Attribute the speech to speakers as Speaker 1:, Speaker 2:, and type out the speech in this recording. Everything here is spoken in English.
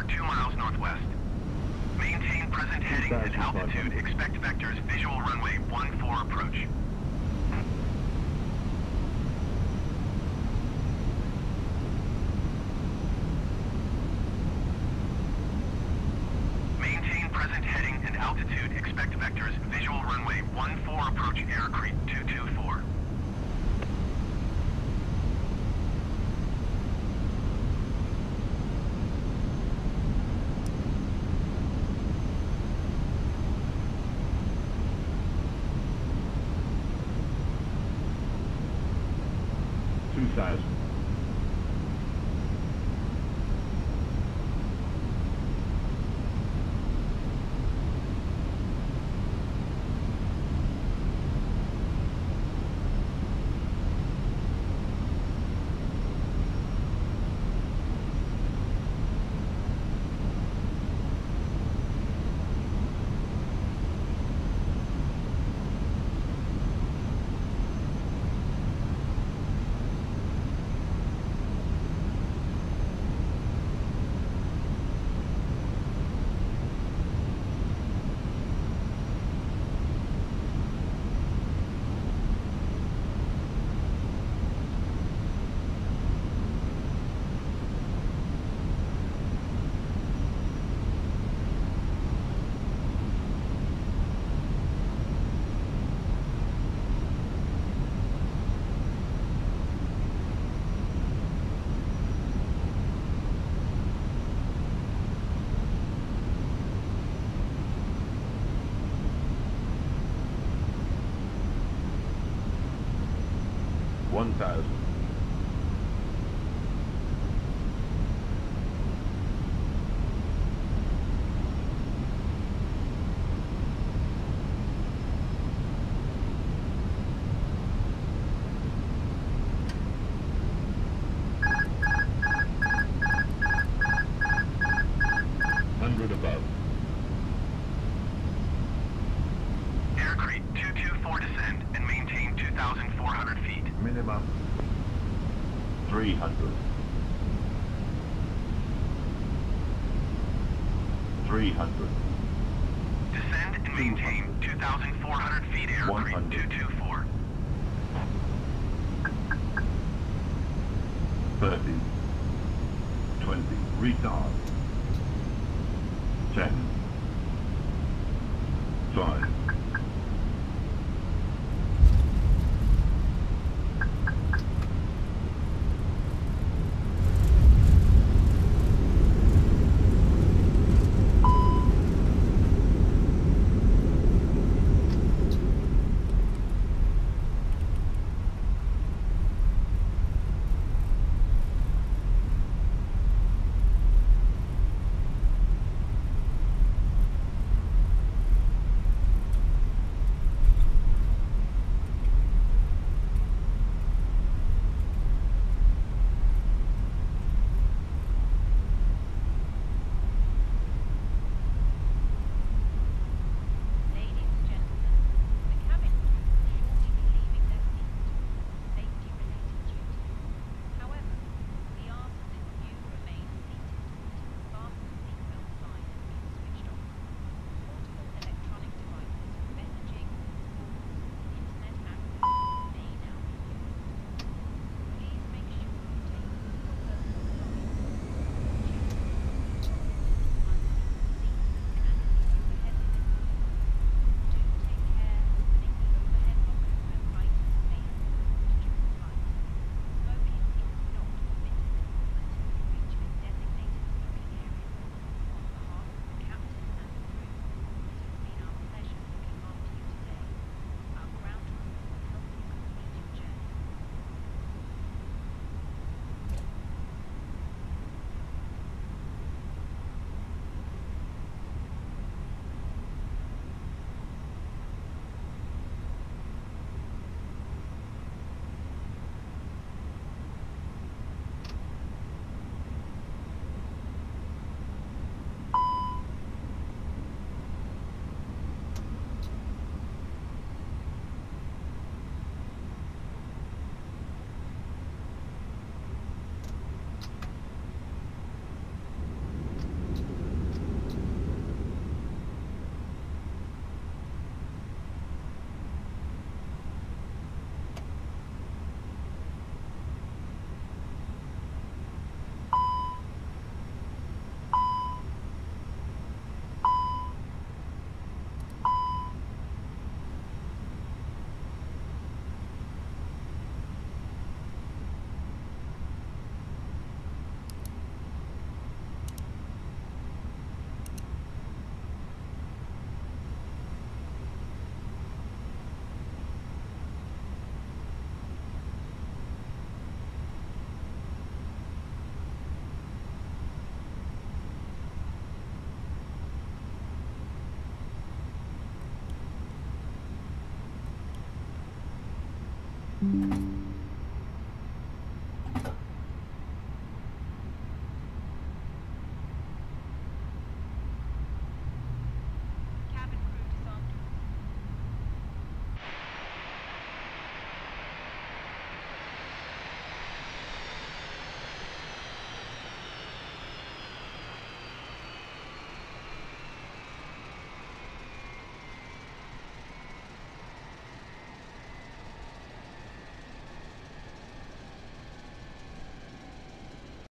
Speaker 1: tower two miles northwest. Maintain present heading and altitude. Expect vectors visual runway 14 approach. Maintain present heading and altitude. Expect vectors visual runway 14 approach air creep 224.
Speaker 2: size. 1,000.
Speaker 1: about? 300. 300. Descend and maintain 2,400 feet air
Speaker 2: 100.
Speaker 1: 224.
Speaker 2: 30. 20. Retard. 10. 5.